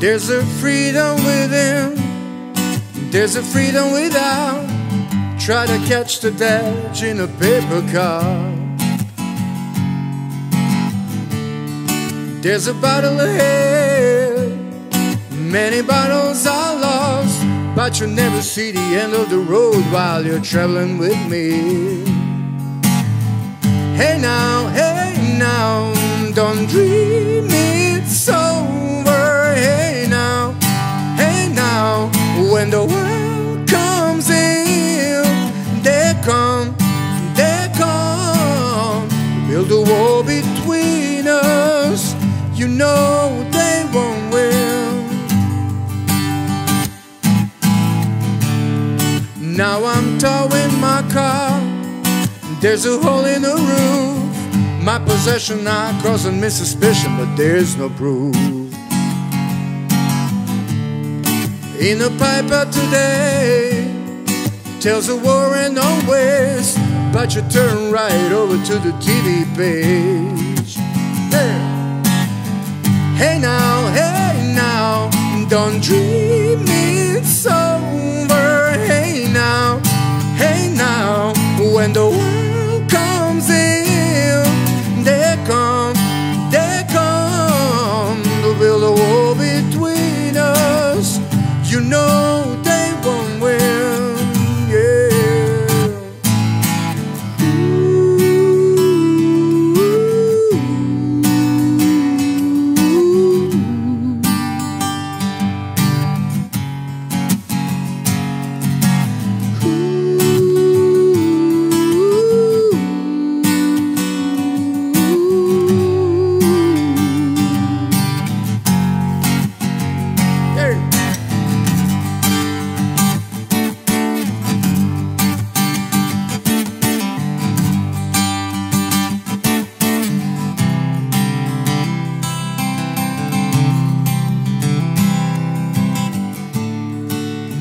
There's a freedom within, there's a freedom without. Try to catch the dash in a paper car. There's a battle ahead, many battles are lost, but you'll never see the end of the road while you're traveling with me. Hey now, hey now, don't dream a wall between us. You know they won't win. Now I'm towing my car. There's a hole in the roof. My possession are causing me suspicion, but there's no proof. In a paper today, tells a war and no waste, but you turn right over to the TV page. Hey, hey now, hey now, don't dream it's over. Hey now, hey now, when the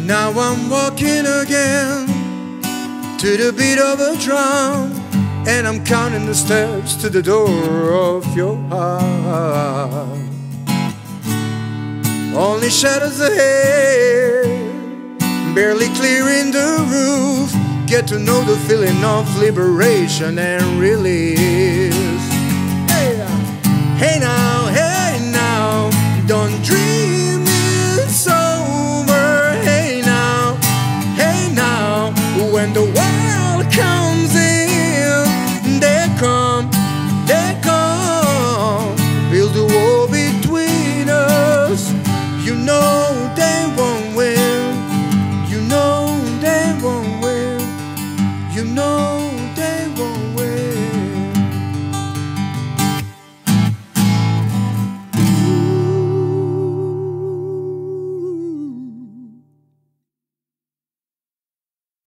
Now I'm walking again to the beat of a drum, and I'm counting the steps to the door of your heart. Only shadows ahead, barely clearing the roof. Get to know the feeling of liberation and release. know damn